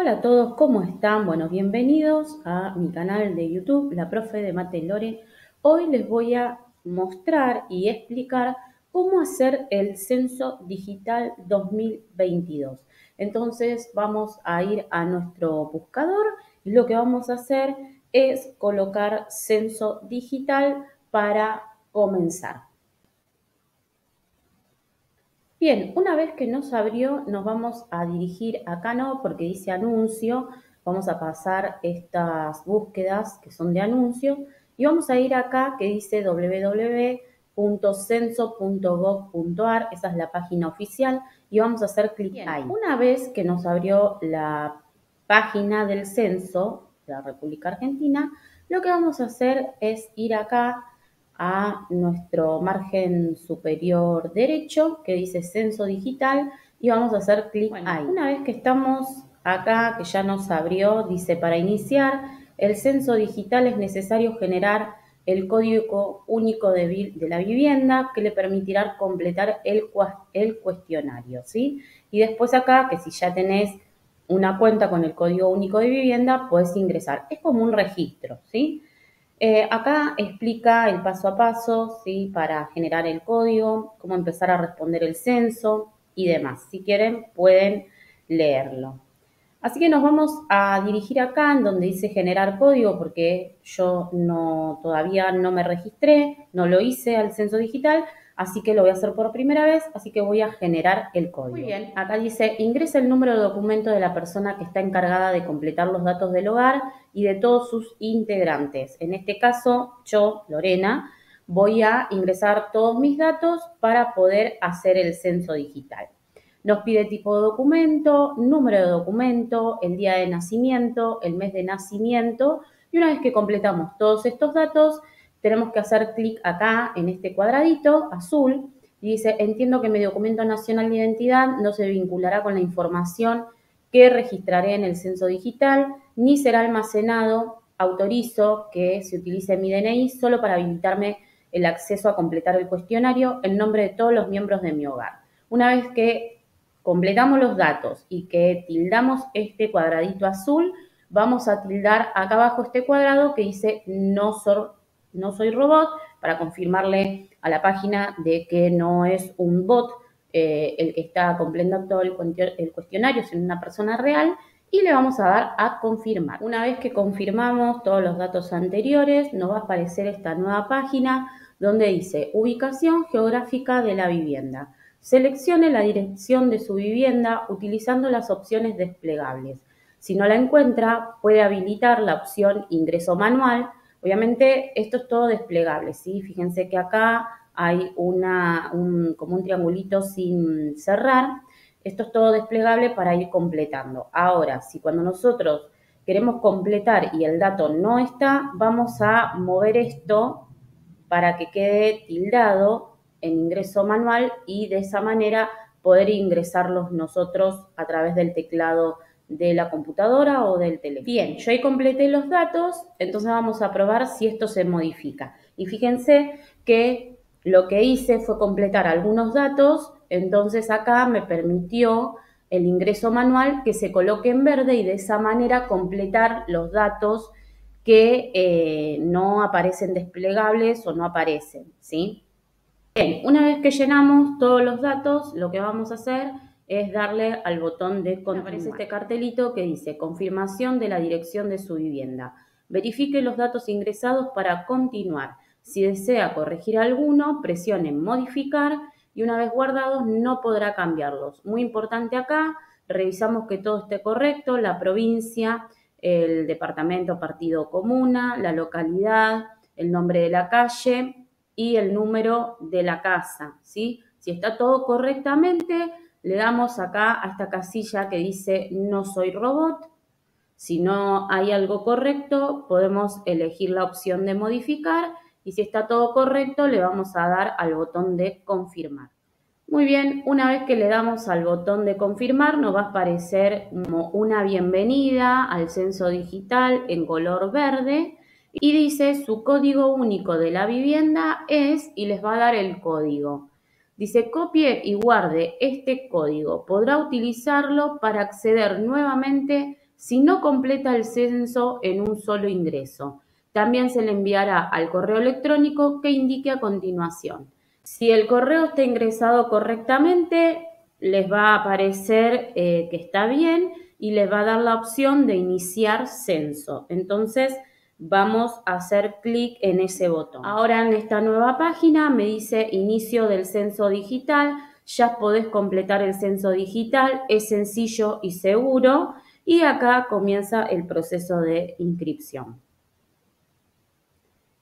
Hola a todos, ¿cómo están? Bueno, bienvenidos a mi canal de YouTube, La Profe de Mate Lore. Hoy les voy a mostrar y explicar cómo hacer el Censo Digital 2022. Entonces vamos a ir a nuestro buscador y lo que vamos a hacer es colocar Censo Digital para comenzar. Bien, una vez que nos abrió, nos vamos a dirigir acá, no, porque dice anuncio. Vamos a pasar estas búsquedas que son de anuncio y vamos a ir acá que dice www.censo.gov.ar. Esa es la página oficial y vamos a hacer clic ahí. Una vez que nos abrió la página del censo de la República Argentina, lo que vamos a hacer es ir acá a nuestro margen superior derecho que dice censo digital y vamos a hacer clic ahí. Una vez que estamos acá, que ya nos abrió, dice para iniciar el censo digital es necesario generar el código único de, la vivienda que le permitirá completar el, el cuestionario, ¿sí? Y después acá, que si ya tenés una cuenta con el código único de vivienda, puedes ingresar. Es como un registro, ¿sí? Eh, acá explica el paso a paso. Para generar el código, cómo empezar a responder el censo y demás. Si quieren, pueden leerlo. Así que nos vamos a dirigir acá en donde dice generar código porque yo no, todavía no me registré, no lo hice al censo digital, así que lo voy a hacer por primera vez, así que voy a generar el código. Muy bien, acá dice ingresa el número de documento de la persona que está encargada de completar los datos del hogar y de todos sus integrantes. En este caso, yo, Lorena, voy a ingresar todos mis datos para poder hacer el censo digital. Nos pide tipo de documento, número de documento, el día de nacimiento, el mes de nacimiento y una vez que completamos todos estos datos, tenemos que hacer clic acá en este cuadradito azul y dice, entiendo que mi documento nacional de identidad no se vinculará con la información que registraré en el censo digital, ni será almacenado. Autorizo que se utilice mi DNI solo para habilitarme el acceso a completar el cuestionario en nombre de todos los miembros de mi hogar. Una vez que completamos los datos y que tildamos este cuadradito azul, vamos a tildar acá abajo este cuadrado que dice no, no soy robot para confirmarle a la página de que no es un bot eh, el que está completando todo el, cuestionario, sino una persona real y le vamos a dar a confirmar. Una vez que confirmamos todos los datos anteriores, nos va a aparecer esta nueva página donde dice ubicación geográfica de la vivienda. Seleccione la dirección de su vivienda utilizando las opciones desplegables. Si no la encuentra, puede habilitar la opción ingreso manual Obviamente esto es todo desplegable, ¿sí? Fíjense que acá hay una, un, como un triangulito sin cerrar. Esto es todo desplegable para ir completando. Ahora, si cuando nosotros queremos completar y el dato no está, vamos a mover esto para que quede tildado en ingreso manual y de esa manera poder ingresarlos nosotros a través del teclado de la computadora o del teléfono. Bien, yo ahí completé los datos, entonces vamos a probar si esto se modifica. Y fíjense que lo que hice fue completar algunos datos, entonces acá me permitió el ingreso manual que se coloque en verde y de esa manera completar los datos que eh, no aparecen desplegables o no aparecen, ¿sí? Bien, una vez que llenamos todos los datos, lo que vamos a hacer es darle al botón de confirmar. Aparece este cartelito que dice confirmación de la dirección de su vivienda. Verifique los datos ingresados para continuar. Si desea corregir alguno, presione modificar y una vez guardados no podrá cambiarlos. Muy importante acá, revisamos que todo esté correcto, la provincia, el departamento, partido, comuna, la localidad, el nombre de la calle y el número de la casa, ¿sí? Si está todo correctamente, le damos acá a esta casilla que dice no soy robot. Si no hay algo correcto, podemos elegir la opción de modificar y si está todo correcto, le vamos a dar al botón de confirmar. Muy bien, una vez que le damos al botón de confirmar, nos va a aparecer como una bienvenida al censo digital en color verde y dice su código único de la vivienda es y les va a dar el código. Dice, copie y guarde este código. Podrá utilizarlo para acceder nuevamente si no completa el censo en un solo ingreso. También se le enviará al correo electrónico que indique a continuación. Si el correo está ingresado correctamente, les va a aparecer eh, que está bien y les va a dar la opción de iniciar censo. Entonces, vamos a hacer clic en ese botón. Ahora en esta nueva página me dice inicio del censo digital. Ya podés completar el censo digital, es sencillo y seguro. Y acá comienza el proceso de inscripción.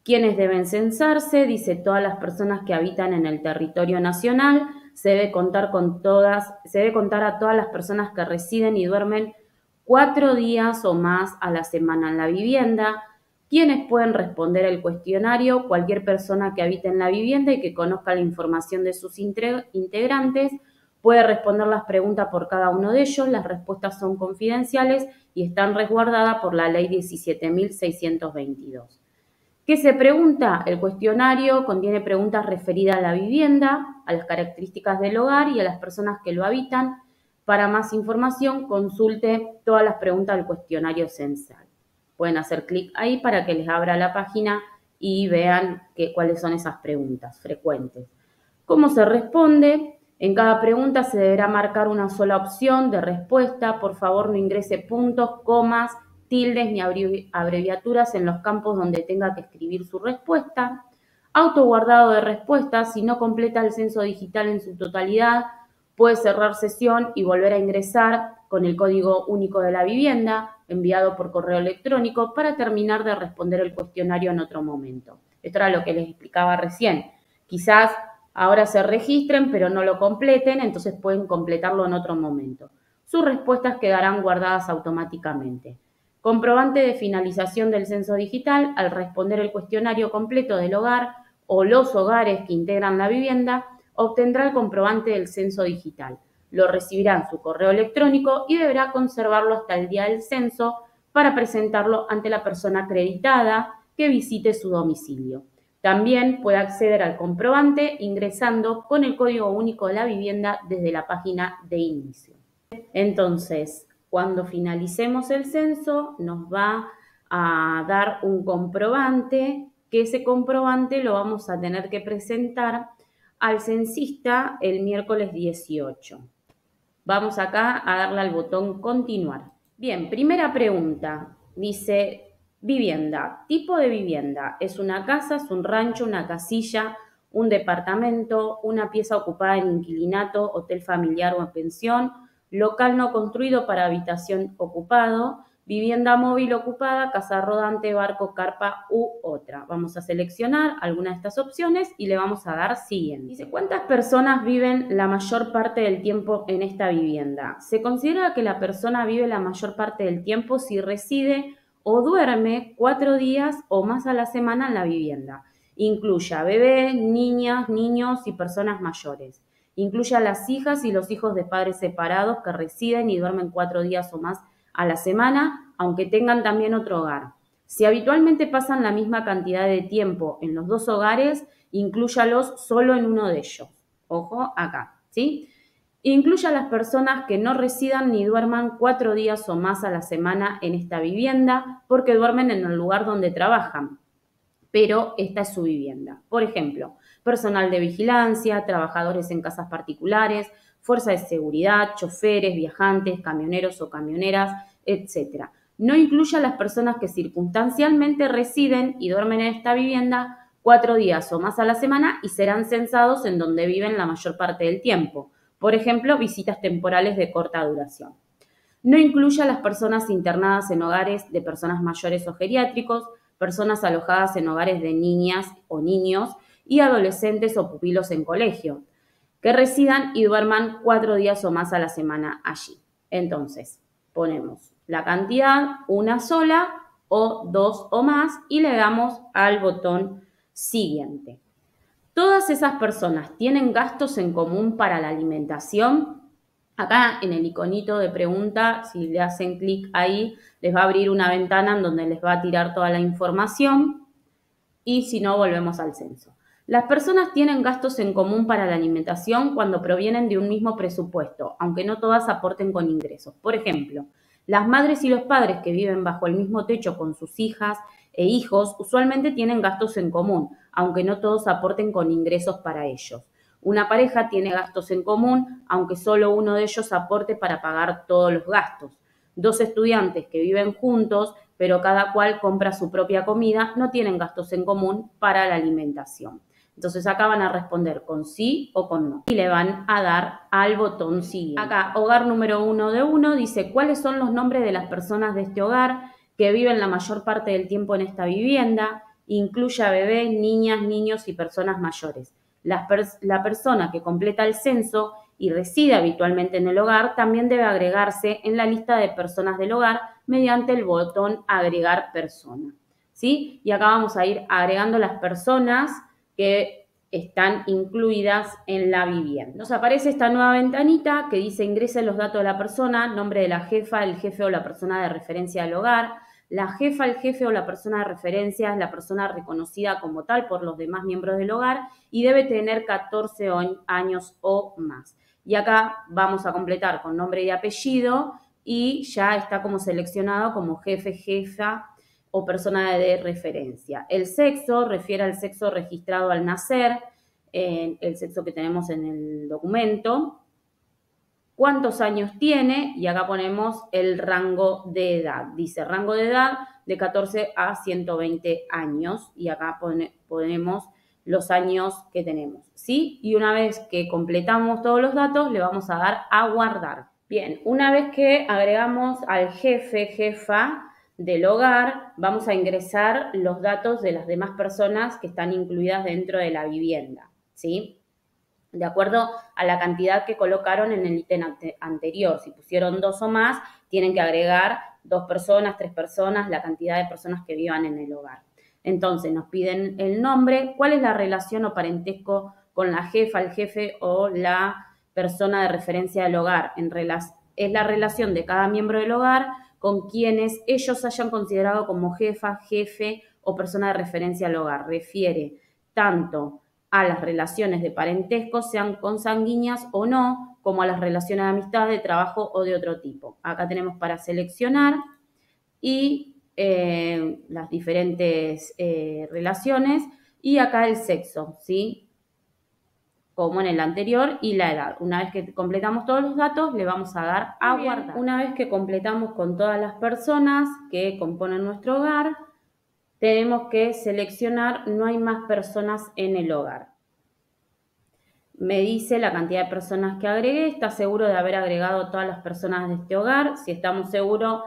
¿Quiénes deben censarse? Dice todas las personas que habitan en el territorio nacional. Se debe contar con todas, se debe contar a todas las personas que residen y duermen cuatro días o más a la semana en la vivienda. ¿Quiénes pueden responder el cuestionario? Cualquier persona que habite en la vivienda y que conozca la información de sus integrantes puede responder las preguntas por cada uno de ellos. Las respuestas son confidenciales y están resguardadas por la ley 17.622. ¿Qué se pregunta? El cuestionario contiene preguntas referidas a la vivienda, a las características del hogar y a las personas que lo habitan. Para más información, consulte todas las preguntas del cuestionario censal. Pueden hacer clic ahí para que les abra la página y vean cuáles son esas preguntas frecuentes. ¿Cómo se responde? En cada pregunta se deberá marcar una sola opción de respuesta. Por favor, no ingrese puntos, comas, tildes ni abreviaturas en los campos donde tenga que escribir su respuesta. Autoguardado de respuestas, si no completa el censo digital en su totalidad, puede cerrar sesión y volver a ingresar con el código único de la vivienda enviado por correo electrónico para terminar de responder el cuestionario en otro momento. Esto era lo que les explicaba recién. Quizás ahora se registren, pero no lo completen, entonces pueden completarlo en otro momento. Sus respuestas quedarán guardadas automáticamente. Comprobante de finalización del censo digital al responder el cuestionario completo del hogar o los hogares que integran la vivienda, obtendrá el comprobante del censo digital. Lo recibirá en su correo electrónico y deberá conservarlo hasta el día del censo para presentarlo ante la persona acreditada que visite su domicilio. También puede acceder al comprobante ingresando con el código único de la vivienda desde la página de inicio. Entonces, cuando finalicemos el censo, nos va a dar un comprobante, que ese comprobante lo vamos a tener que presentar al censista el miércoles 18. Vamos acá a darle al botón continuar. Bien, primera pregunta. Dice vivienda. Tipo de vivienda. ¿Es una casa, es un rancho, una casilla, un departamento, una pieza ocupada en inquilinato, hotel familiar o pensión? local no construido para habitación ocupado, vivienda móvil ocupada, casa rodante, barco, carpa u otra. Vamos a seleccionar alguna de estas opciones y le vamos a dar siguiente. Dice, ¿cuántas personas viven la mayor parte del tiempo en esta vivienda? Se considera que la persona vive la mayor parte del tiempo si reside o duerme cuatro días o más a la semana en la vivienda. Incluya bebés, niñas, niños y personas mayores. Incluye a las hijas y los hijos de padres separados que residen y duermen cuatro días o más a la semana, aunque tengan también otro hogar. Si habitualmente pasan la misma cantidad de tiempo en los dos hogares, incluyalos solo en uno de ellos. Ojo acá, ¿sí? Incluye a las personas que no residan ni duerman cuatro días o más a la semana en esta vivienda porque duermen en el lugar donde trabajan, pero esta es su vivienda. Por ejemplo, personal de vigilancia, trabajadores en casas particulares, fuerza de seguridad, choferes, viajantes, camioneros o camioneras, etc. No incluye a las personas que circunstancialmente residen y duermen en esta vivienda cuatro días o más a la semana y serán censados en donde viven la mayor parte del tiempo. Por ejemplo, visitas temporales de corta duración. No incluye a las personas internadas en hogares de personas mayores o geriátricos, personas alojadas en hogares de niñas o niños y adolescentes o pupilos en colegio, que residan y duerman cuatro días o más a la semana allí. Entonces, ponemos la cantidad, una sola o dos o más, y le damos al botón siguiente. Todas esas personas tienen gastos en común para la alimentación. Acá en el iconito de pregunta, si le hacen clic ahí, les va a abrir una ventana en donde les va a tirar toda la información y si no, volvemos al censo. Las personas tienen gastos en común para la alimentación cuando provienen de un mismo presupuesto, aunque no todas aporten con ingresos. Por ejemplo, Las madres y los padres que viven bajo el mismo techo con sus hijas e hijos usualmente tienen gastos en común, aunque no todos aporten con ingresos para ellos. Una pareja tiene gastos en común, aunque solo uno de ellos aporte para pagar todos los gastos. Dos estudiantes que viven juntos, pero cada cual compra su propia comida, no tienen gastos en común para la alimentación. Entonces acá van a responder con sí o con no. Y le van a dar al botón siguiente. Acá, hogar número uno de uno, dice cuáles son los nombres de las personas de este hogar que viven la mayor parte del tiempo en esta vivienda. Incluye a bebés, niñas, niños y personas mayores. La, la persona que completa el censo y reside habitualmente en el hogar también debe agregarse en la lista de personas del hogar mediante el botón agregar persona. ¿Sí? Y acá vamos a ir agregando las personas que están incluidas en la vivienda. Nos aparece esta nueva ventanita que dice ingrese los datos de la persona, nombre de la jefa, el jefe o la persona de referencia del hogar. La jefa, el jefe o la persona de referencia es la persona reconocida como tal por los demás miembros del hogar y debe tener 14 años o más. Y acá vamos a completar con nombre y apellido y ya está como seleccionado como jefe, jefa o persona de referencia. El sexo refiere al sexo registrado al nacer, el sexo que tenemos en el documento. ¿Cuántos años tiene? Y acá ponemos el rango de edad. Dice rango de edad de 14 a 120 años y acá ponemos los años que tenemos, ¿sí? Y una vez que completamos todos los datos, le vamos a dar a guardar. Bien, una vez que agregamos al jefe, jefa, del hogar, vamos a ingresar los datos de las demás personas que están incluidas dentro de la vivienda, ¿sí? De acuerdo a la cantidad que colocaron en el ítem anterior. Si pusieron dos o más, tienen que agregar dos personas, tres personas, la cantidad de personas que vivan en el hogar. Entonces, nos piden el nombre, cuál es la relación o parentesco con la jefa, el jefe o la persona de referencia del hogar. En es la relación de cada miembro del hogar con quienes ellos hayan considerado como jefa, jefe o persona de referencia al hogar. Refiere tanto a las relaciones de parentesco, sean consanguíneas o no, como a las relaciones de amistad, de trabajo o de otro tipo. Acá tenemos para seleccionar y eh, las diferentes eh, relaciones y acá el sexo, ¿sí? Como en el anterior, y la edad. Una vez que completamos todos los datos, le vamos a dar a guardar. Una vez que completamos con todas las personas que componen nuestro hogar, tenemos que seleccionar no hay más personas en el hogar. Me dice la cantidad de personas que agregué, está seguro de haber agregado todas las personas de este hogar. Si estamos seguros,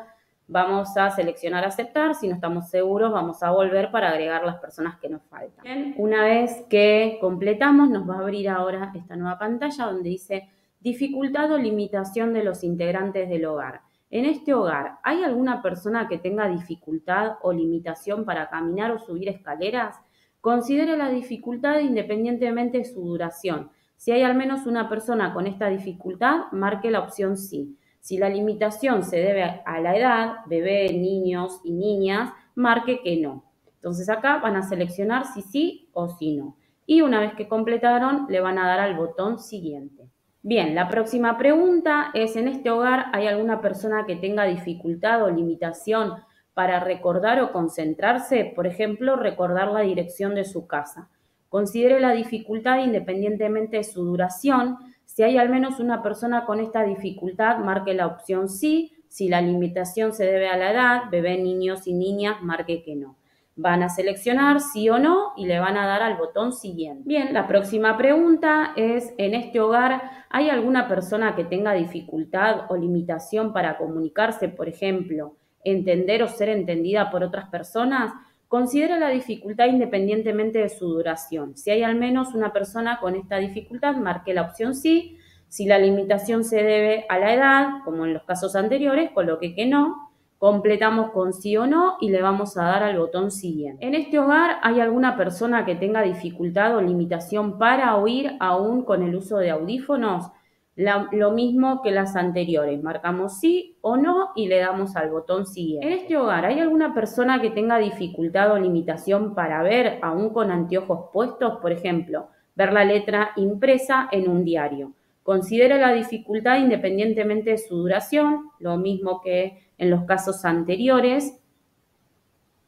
vamos a seleccionar aceptar, si no estamos seguros vamos a volver para agregar las personas que nos faltan. una vez que completamos nos va a abrir ahora esta nueva pantalla donde dice dificultad o limitación de los integrantes del hogar. En este hogar, ¿hay alguna persona que tenga dificultad o limitación para caminar o subir escaleras? Considere la dificultad independientemente de su duración. Si hay al menos una persona con esta dificultad, marque la opción sí. Si la limitación se debe a la edad, bebé, niños y niñas, marque que no. Entonces acá van a seleccionar si sí o si no. Y una vez que completaron, le van a dar al botón siguiente. Bien, la próxima pregunta es, ¿en este hogar hay alguna persona que tenga dificultad o limitación para recordar o concentrarse? Por ejemplo, recordar la dirección de su casa. Considere la dificultad independientemente de su duración si hay al menos una persona con esta dificultad, marque la opción sí. Si la limitación se debe a la edad, bebé, niños y niñas, marque que no. Van a seleccionar sí o no y le van a dar al botón siguiente. Bien, la próxima pregunta es, ¿en este hogar hay alguna persona que tenga dificultad o limitación para comunicarse, por ejemplo, entender o ser entendida por otras personas? Considera la dificultad independientemente de su duración. Si hay al menos una persona con esta dificultad, marque la opción sí. Si la limitación se debe a la edad, como en los casos anteriores, coloque que no. Completamos con sí o no y le vamos a dar al botón siguiente. En este hogar hay alguna persona que tenga dificultad o limitación para oír aún con el uso de audífonos lo mismo que las anteriores, marcamos sí o no y le damos al botón siguiente. En este hogar, ¿hay alguna persona que tenga dificultad o limitación para ver aún con anteojos puestos? Por ejemplo, ver la letra impresa en un diario. Considera la dificultad independientemente de su duración, lo mismo que en los casos anteriores.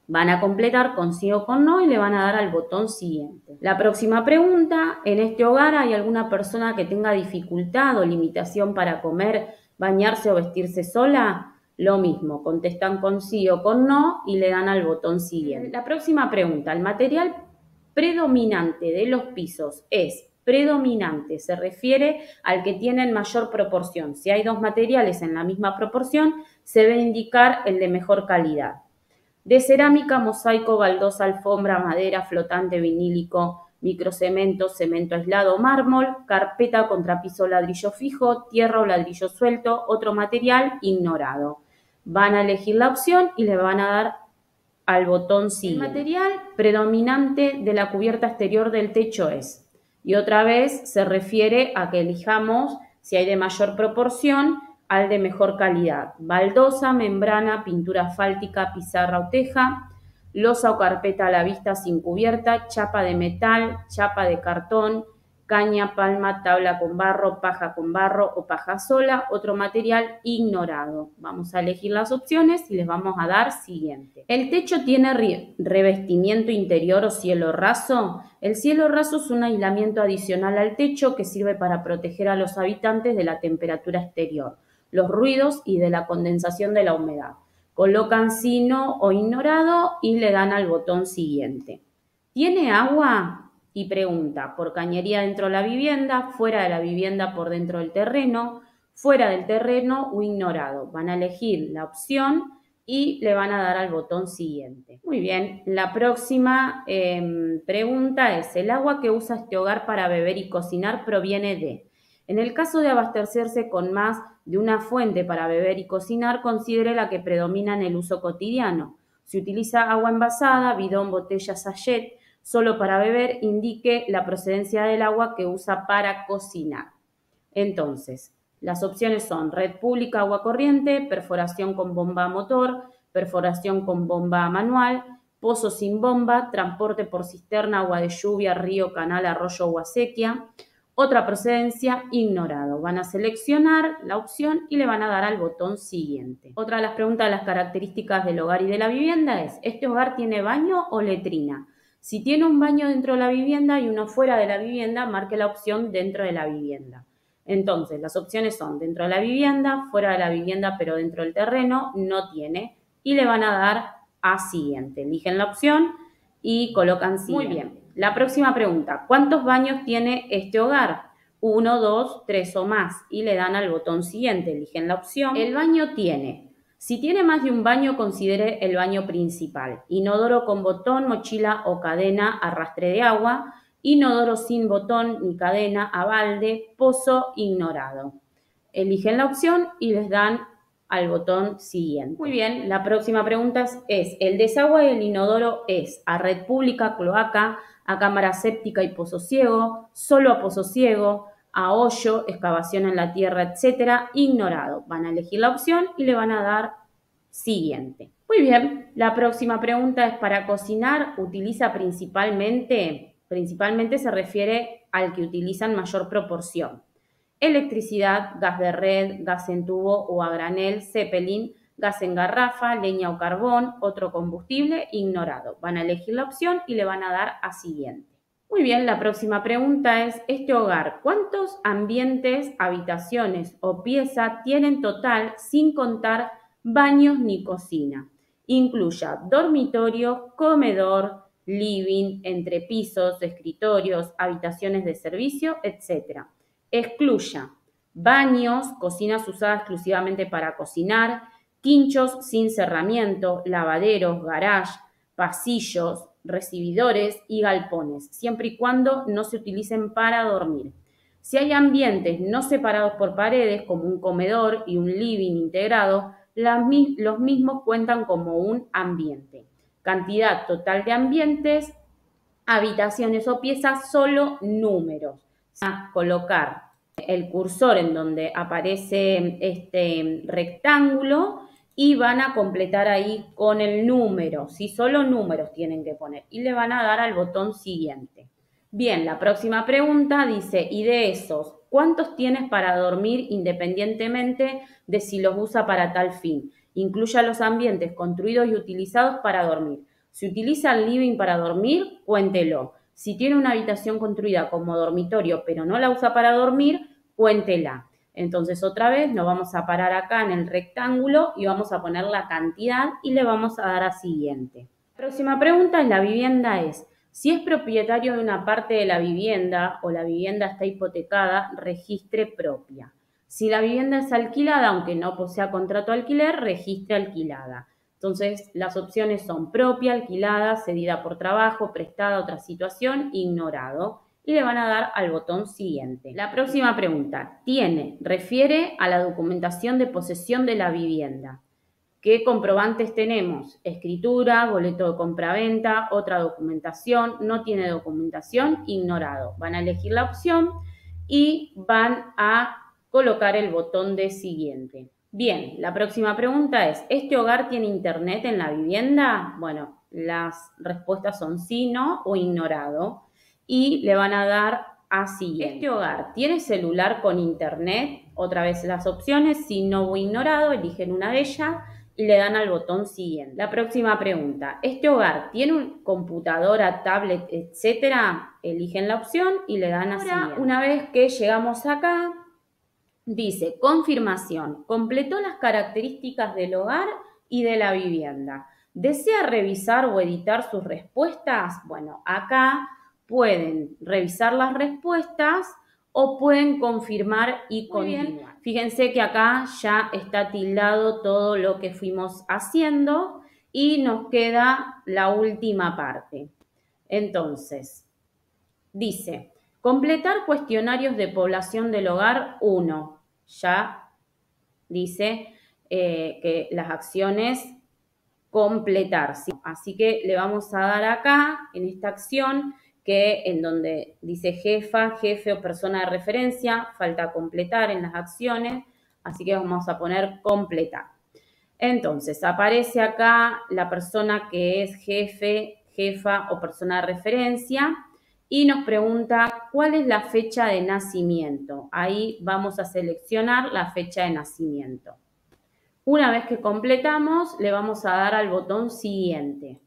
Van a completar con sí o con no y le van a dar al botón siguiente. La próxima pregunta, ¿en este hogar hay alguna persona que tenga dificultad o limitación para comer, bañarse o vestirse sola? Lo mismo, contestan con sí o con no y le dan al botón siguiente. La próxima pregunta, ¿el material predominante de los pisos es predominante? Se refiere al que tiene mayor proporción. Si hay dos materiales en la misma proporción, se debe indicar el de mejor calidad. De cerámica, mosaico, baldosa, alfombra, madera, flotante, vinílico, microcemento, cemento aislado, mármol, carpeta, contrapiso, ladrillo fijo, tierra o ladrillo suelto, otro material ignorado. Van a elegir la opción y le van a dar al botón sí. El material predominante de la cubierta exterior del techo es. Y otra vez se refiere a que elijamos si hay de mayor proporción al de mejor calidad. Baldosa, membrana, pintura asfáltica, pizarra o teja, losa o carpeta a la vista sin cubierta, chapa de metal, chapa de cartón, caña, palma, tabla con barro, paja con barro o paja sola, otro material ignorado. Vamos a elegir las opciones y les vamos a dar siguiente. El techo tiene revestimiento interior o cielo raso. El cielo raso es un aislamiento adicional al techo que sirve para proteger a los habitantes de la temperatura exterior, los ruidos y de la condensación de la humedad. Colocan sino o ignorado y le dan al botón siguiente. ¿Tiene agua? y pregunta por cañería dentro de la vivienda, fuera de la vivienda por dentro del terreno, fuera del terreno o ignorado. Van a elegir la opción y le van a dar al botón siguiente. Muy bien, la próxima em, pregunta es, ¿el agua que usa este hogar para beber y cocinar proviene de? En el caso de abastecerse con más de una fuente para beber y cocinar, considere la que predomina en el uso cotidiano. Si utiliza agua envasada, bidón, botella, sachet, solo para beber, indique la procedencia del agua que usa para cocinar. Entonces, las opciones son red pública, agua corriente, perforación con bomba motor, perforación con bomba manual, pozo sin bomba, transporte por cisterna, agua de lluvia, río, canal, arroyo o acequia. Otra procedencia, ignorado. Van a seleccionar la opción y le van a dar al botón siguiente. Otra de las preguntas de las características del hogar y de la vivienda es, ¿este hogar tiene baño o letrina? Si tiene un baño dentro de la vivienda y uno fuera de la vivienda, marque la opción dentro de la vivienda. Entonces, las opciones son dentro de la vivienda, fuera de la vivienda, pero dentro del terreno, no tiene. Y le van a dar a siguiente. Eligen la opción y colocan siguiente. Muy bien. La próxima pregunta, ¿cuántos baños tiene este hogar? Uno, dos, tres o más. Y le dan al botón siguiente. Eligen la opción. El baño tiene si tiene más de un baño, considere el baño principal. Inodoro con botón, mochila o cadena, arrastre de agua. Inodoro sin botón ni cadena, a balde, pozo, ignorado. Eligen la opción y les dan al botón siguiente. Muy bien, la próxima pregunta es, ¿el desagüe del inodoro es a red pública, cloaca, a cámara séptica y pozo ciego, solo a pozo ciego, a hoyo, excavación en la tierra, etcétera, ignorado. Van a elegir la opción y le van a dar siguiente. Muy bien, la próxima pregunta es para cocinar, utiliza principalmente, principalmente se refiere al que utilizan mayor proporción. Electricidad, gas de red, gas en tubo o a granel, zeppelin, gas en garrafa, leña o carbón, otro combustible, ignorado. Van a elegir la opción y le van a dar a siguiente. Muy bien, la próxima pregunta es, ¿este hogar cuántos ambientes, habitaciones o pieza tiene en total sin contar baños ni cocina? Incluya dormitorio, comedor, living, entrepisos, escritorios, habitaciones de servicio, etc. Excluya baños, cocinas usadas exclusivamente para cocinar, quinchos sin cerramiento, lavaderos, garage, pasillos, recibidores y galpones, siempre y cuando no se utilicen para dormir. Si hay ambientes no separados por paredes, como un comedor y un living integrado, los mismos cuentan como un ambiente. Cantidad total de ambientes, habitaciones o piezas, solo números. Colocar el cursor en donde aparece este rectángulo y van a completar ahí con el número, si solo números tienen que poner y le van a dar al botón siguiente. Bien, la próxima pregunta dice, y de esos ¿Cuántos tienes para dormir independientemente de si los usa para tal fin? Incluya los ambientes construidos y utilizados para dormir. Si utiliza el living para dormir, cuéntelo. Si tiene una habitación construida como dormitorio pero no la usa para dormir, cuéntela. Entonces otra vez nos vamos a parar acá en el rectángulo y vamos a poner la cantidad y le vamos a dar a siguiente. La próxima pregunta es la vivienda es, si es propietario de una parte de la vivienda o la vivienda está hipotecada, registre propia. Si la vivienda es alquilada, aunque no posea contrato alquiler, registre alquilada. Entonces, las opciones son propia, alquilada, cedida por trabajo, prestada, otra situación, ignorado. Y le van a dar al botón siguiente. La próxima pregunta, tiene, refiere a la documentación de posesión de la vivienda. ¿Qué comprobantes tenemos? Escritura, boleto de compraventa, otra documentación, no tiene documentación, ignorado. Van a elegir la opción y van a colocar el botón de siguiente. Bien, la próxima pregunta es, ¿este hogar tiene internet en la vivienda? Bueno, las respuestas son sí, no o ignorado. Y le van a dar a siguiente. ¿Este hogar tiene celular con internet? Otra vez las opciones, sí, no o ignorado, eligen una de ellas y le dan al botón siguiente. La próxima pregunta, ¿este hogar tiene un computadora, tablet, etcétera? Eligen la opción y le dan a siguiente. Una vez que llegamos acá, dice, confirmación, completó las características del hogar y de la vivienda. ¿Desea revisar o editar sus respuestas? Bueno, acá pueden revisar las respuestas o pueden confirmar y continuar. Fíjense que acá ya está tildado todo lo que fuimos haciendo y nos queda la última parte. Entonces, dice, completar cuestionarios de población del hogar 1. Ya dice eh, que las acciones completar. Así que le vamos a dar acá, en esta acción, que en donde dice jefa, jefe o persona de referencia, falta completar en las acciones, así que vamos a poner completar. Entonces, aparece acá la persona que es jefe, jefa o persona de referencia y nos pregunta cuál es la fecha de nacimiento. Ahí vamos a seleccionar la fecha de nacimiento. Una vez que completamos, le vamos a dar al botón siguiente.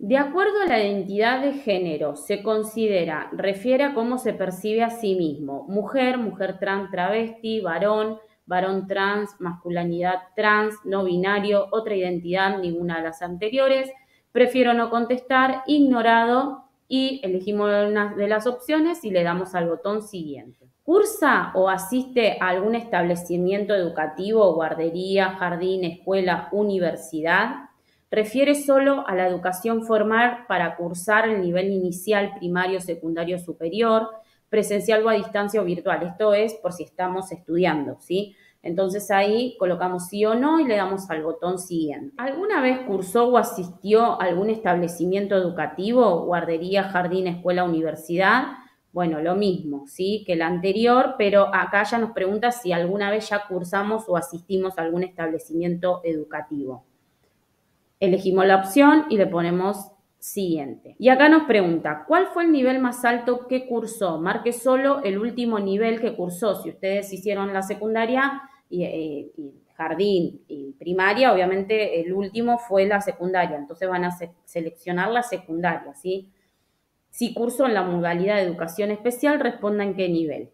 De acuerdo a la identidad de género, se considera, refiere a cómo se percibe a sí mismo, mujer, mujer trans, travesti, varón, varón trans, masculinidad trans, no binario, otra identidad, ninguna de las anteriores. Prefiero no contestar, ignorado y elegimos una de las opciones y le damos al botón siguiente. ¿Cursa o asiste a algún establecimiento educativo, guardería, jardín, escuela, universidad? Refiere solo a la educación formal para cursar el nivel inicial, primario, secundario, superior, presencial o a distancia o virtual. Esto es por si estamos estudiando, ¿sí? Entonces ahí colocamos sí o no y le damos al botón siguiente. ¿Alguna vez cursó o asistió algún establecimiento educativo, guardería, jardín, escuela, universidad? Bueno, lo mismo, ¿sí? Que el anterior, pero acá ya nos pregunta si alguna vez ya cursamos o asistimos a algún establecimiento educativo. Elegimos la opción y le ponemos siguiente. Y acá nos pregunta, ¿cuál fue el nivel más alto que cursó? Marque solo el último nivel que cursó. Si ustedes hicieron la secundaria y, eh, jardín y primaria, obviamente el último fue la secundaria. Entonces van a seleccionar la secundaria, ¿sí? Si cursó en la modalidad de educación especial, respondan qué nivel.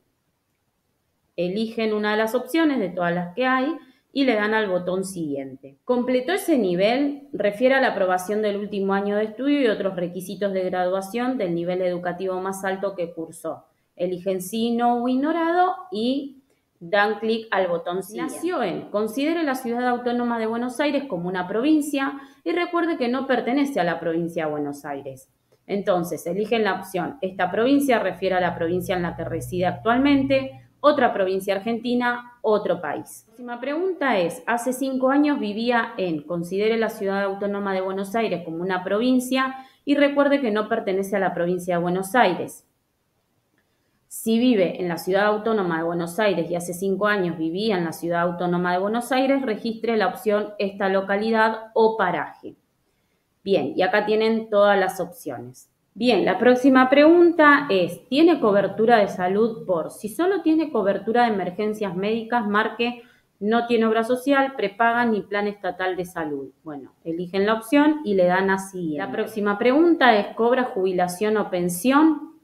Eligen una de las opciones de todas las que hay y le dan al botón siguiente. Completó ese nivel, refiere a la aprobación del último año de estudio y otros requisitos de graduación del nivel educativo más alto que cursó. Eligen sí, no o ignorado y dan clic al botón siguiente. Nació en, considere la ciudad autónoma de Buenos Aires como una provincia y recuerde que no pertenece a la provincia de Buenos Aires. Entonces, eligen la opción, esta provincia refiere a la provincia en la que reside actualmente, otra provincia argentina, otro país. La próxima pregunta es, hace cinco años vivía en, considere la ciudad autónoma de Buenos Aires como una provincia y recuerde que no pertenece a la provincia de Buenos Aires. Si vive en la ciudad autónoma de Buenos Aires y hace cinco años vivía en la ciudad autónoma de Buenos Aires, registre la opción esta localidad o paraje. Bien, y acá tienen todas las opciones. Bien, la próxima pregunta es, ¿tiene cobertura de salud por? Si solo tiene cobertura de emergencias médicas, marque no tiene obra social, prepaga ni plan estatal de salud. Bueno, eligen la opción y le dan así. La próxima pregunta es, ¿cobra jubilación o pensión?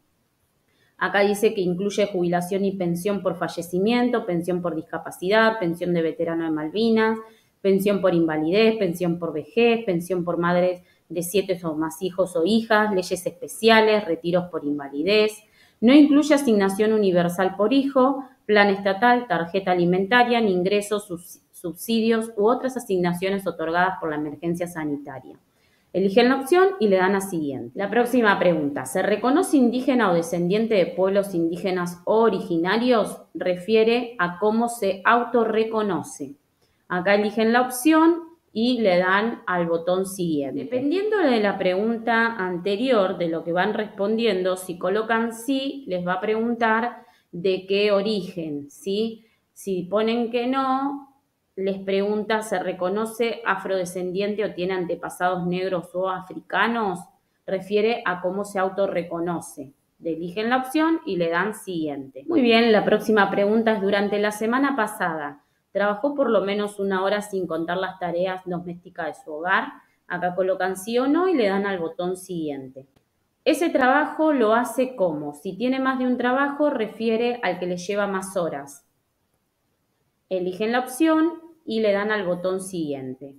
Acá dice que incluye jubilación y pensión por fallecimiento, pensión por discapacidad, pensión de veterano de Malvinas, pensión por invalidez, pensión por vejez, pensión por madres de siete o más hijos o hijas, leyes especiales, retiros por invalidez. No incluye asignación universal por hijo, plan estatal, tarjeta alimentaria, ni ingresos, subsidios u otras asignaciones otorgadas por la emergencia sanitaria. Eligen la opción y le dan a siguiente. La próxima pregunta. ¿Se reconoce indígena o descendiente de pueblos indígenas o originarios? Refiere a cómo se autorreconoce. Acá eligen la opción y le dan al botón siguiente. Dependiendo de la pregunta anterior, de lo que van respondiendo, si colocan sí, les va a preguntar de qué origen, ¿sí? Si ponen que no, les pregunta, ¿se reconoce afrodescendiente o tiene antepasados negros o africanos? Refiere a cómo se autorreconoce. Eligen la opción y le dan siguiente. Muy bien, la próxima pregunta es, durante la semana pasada, ¿trabajó por lo menos una hora sin contar las tareas domésticas de su hogar? Acá colocan sí o no y le dan al botón siguiente. Ese trabajo lo hace como, si tiene más de un trabajo, refiere al que le lleva más horas. Eligen la opción y le dan al botón siguiente.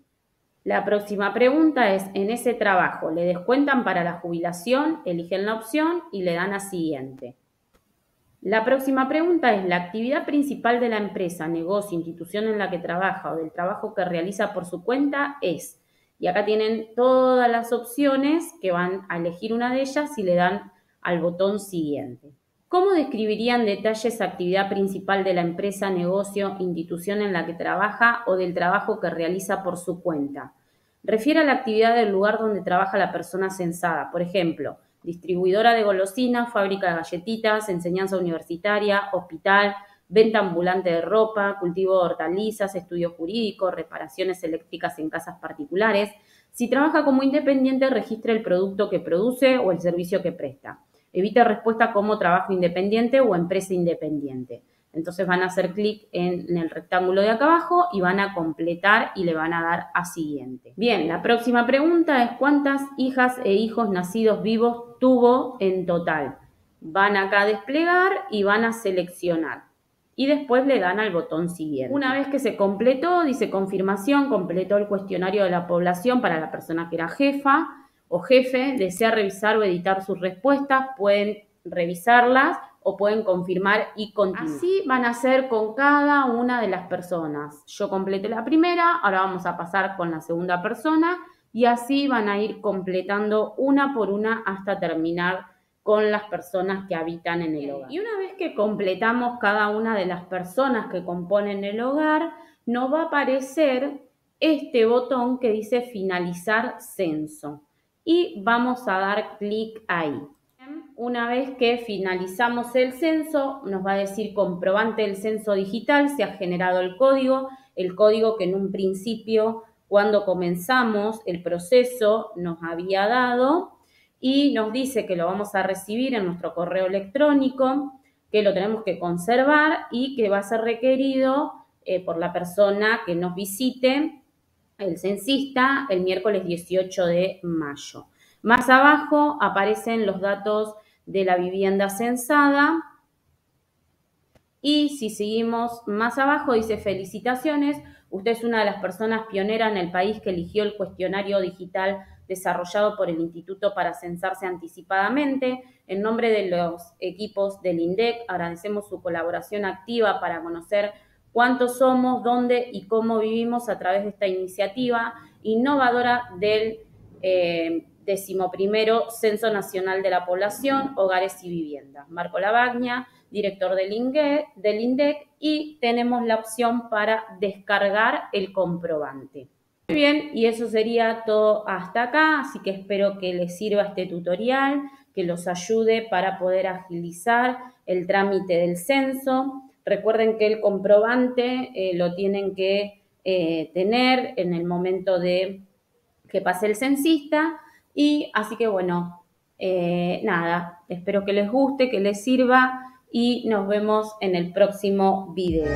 La próxima pregunta es, en ese trabajo, ¿le descuentan para la jubilación? Eligen la opción y le dan a siguiente. La próxima pregunta es, ¿la actividad principal de la empresa, negocio, institución en la que trabaja o del trabajo que realiza por su cuenta es? Y acá tienen todas las opciones que van a elegir una de ellas y le dan al botón siguiente. ¿Cómo describirían detalles actividad principal de la empresa, negocio, institución en la que trabaja o del trabajo que realiza por su cuenta? Refiere a la actividad del lugar donde trabaja la persona censada, por ejemplo, distribuidora de golosinas, fábrica de galletitas, enseñanza universitaria, hospital, venta ambulante de ropa, cultivo de hortalizas, estudio jurídico, reparaciones eléctricas en casas particulares. Si trabaja como independiente, registra el producto que produce o el servicio que presta. Evita respuesta como trabajo independiente o empresa independiente. Entonces van a hacer clic en, el rectángulo de acá abajo y van a completar y le van a dar a siguiente. Bien, la próxima pregunta es cuántas hijas e hijos nacidos vivos tuvo en total. Van acá a desplegar y van a seleccionar. Y después le dan al botón siguiente. Una vez que se completó, dice confirmación, completó el cuestionario de la población para la persona que era jefa o jefe desea revisar o editar sus respuestas, pueden revisarlas o pueden confirmar y continuar. Así van a ser con cada una de las personas. Yo completé la primera, ahora vamos a pasar con la segunda persona y así van a ir completando una por una hasta terminar con las personas que habitan en el hogar. Y una vez que completamos cada una de las personas que componen el hogar, nos va a aparecer este botón que dice finalizar censo y vamos a dar clic ahí. Una vez que finalizamos el censo, nos va a decir comprobante del censo digital, se ha generado el código, el código que en un principio, cuando comenzamos el proceso, nos había dado y nos dice que lo vamos a recibir en nuestro correo electrónico, que lo tenemos que conservar y que va a ser requerido eh, por la persona que nos visite el censista el miércoles 18 de mayo. Más abajo aparecen los datos de la vivienda censada y si seguimos más abajo dice felicitaciones, usted es una de las personas pioneras en el país que eligió el cuestionario digital desarrollado por el Instituto para Censarse Anticipadamente. En nombre de los equipos del INDEC agradecemos su colaboración activa para conocer cuántos somos, dónde y cómo vivimos a través de esta iniciativa innovadora del eh, decimoprimero Censo Nacional de la Población, Hogares y Viviendas. Marco Lavagna, director del, del INDEC, y tenemos la opción para descargar el comprobante. Muy bien, y eso sería todo hasta acá, así que espero que les sirva este tutorial, que los ayude para poder agilizar el trámite del censo. Recuerden que el comprobante eh, lo tienen que eh, tener en el momento de que pase el censista y así que bueno, Eh, nada, espero que les guste, que les sirva y nos vemos en el próximo video.